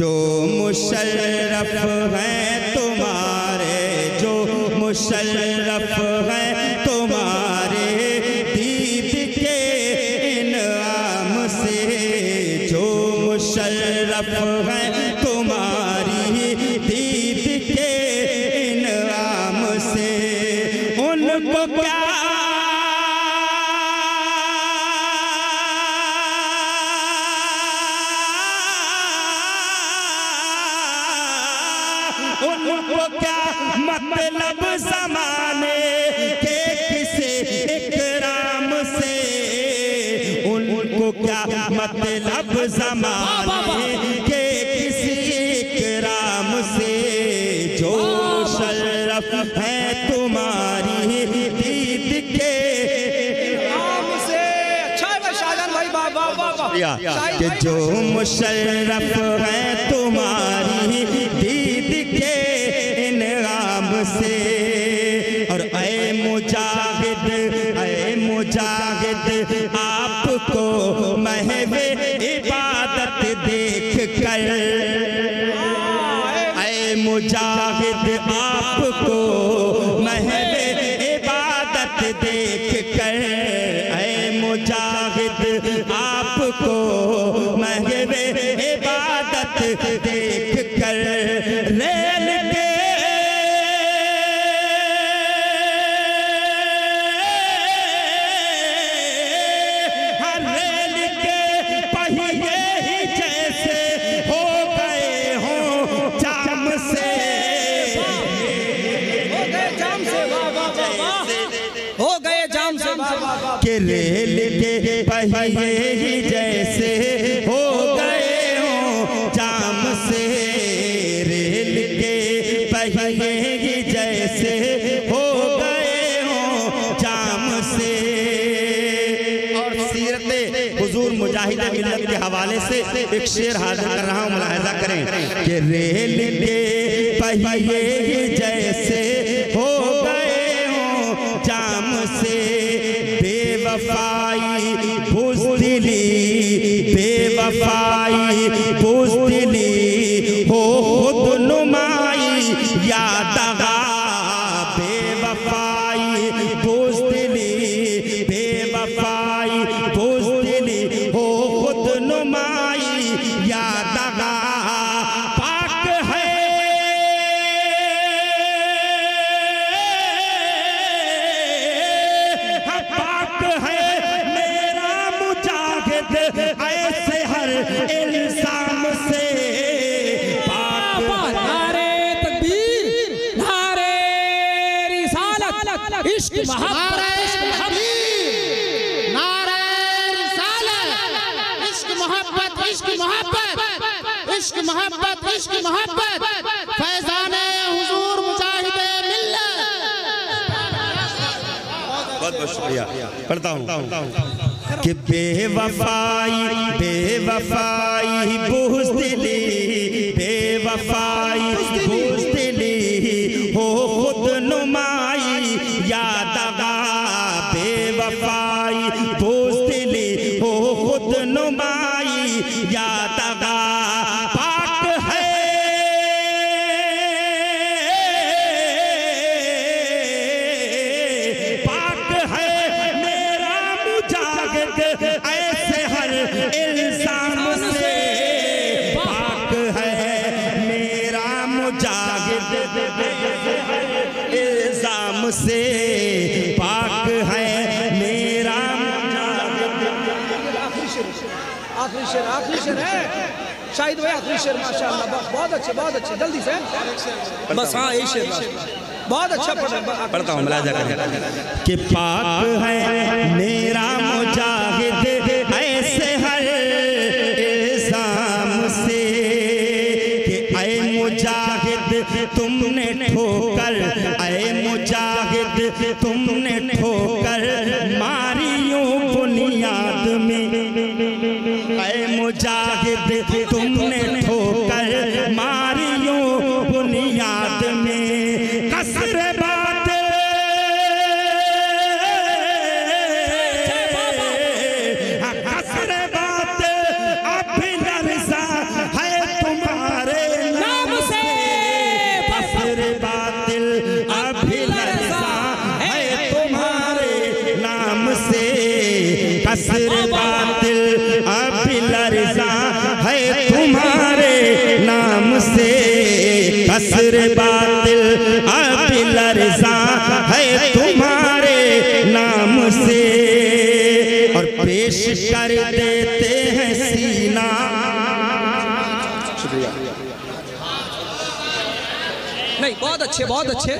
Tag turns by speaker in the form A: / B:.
A: मुशर्रफ हैं तुम्हारे, जो मुशर्रफ हैं तुम्हारे दीद के इनाम से, जो मुशर्रफ हैं तुम्हारी दीद के इनाम से, उनको क्या उनको क्या मतलब जमाने के किसे इकराम से? उनको क्या मतलब जमाने के किसी इकराम से? जो शरफ है तुम्हारी दीद के
B: नाम से। अच्छा है भाई शाहजहान भाई वाह वाह वाह वाह।
A: कि जो मुशर्रफ है तुम्हारी से। और ए मुजाहिद ए मुजाहिद, आपको महवे इबादत देख कर। ए मुजाहिद, आपको महवे इबादत देख कर। ए मुजाहिद, आपको कि रेल के पहिए ही जैसे हो गए हो जाम से रेल के पहिए ही जैसे हो गए हो जाम से और सीरत हुजूर मुजाहिद मिल्लत के हवाले से एक शेर हाजिर कर रहा हूँ मुलाहजा करें। कि रेल के पहिए ही जैसे नुमाई
C: इश्क मोहब्बत
D: इश्क मोहब्बत। इश्क मोहब्बत इश्क मोहब्बत। इश्क मोहब्बत फैजान हुजूर मुजाहिद मिल्लत
A: बहुत बहुत शुक्रिया। पढ़ता हूँ। कि बेवफाई बेवफाई बुजदिली बेवफाई बेवफाई
B: आखिरी शेर आखिरी शेर है। शाहिद भाई आखिरी शेर माशाल्लाह बहुत बहुत अच्छे बहुत अच्छे जल्दी से। बस हाँ यही शेर बहुत अच्छा पढ़
A: पढ़ता हूँ मुलाजा करें कि पाक है मेरा मुजाहिद ऐसे हर इल्ज़ाम से कि ऐ मुजाहिद तुमने ठोकर ऐ मुजाहिद तुमने ठोकर मारी मुजाहिद तुमने ठोकर मारियो बुनियाद में। कसर बात। हाँ, कसर बात। अभी नरसा है तुम्हारे नाम से। कसर बात। अभी नरसा है तुम्हारे नाम से। कसर बात। कसर बातिल अभिलरजा है तुम्हारे नाम से। और पेश कर देते हैं सीना।
B: नहीं बहुत अच्छे बहुत अच्छे।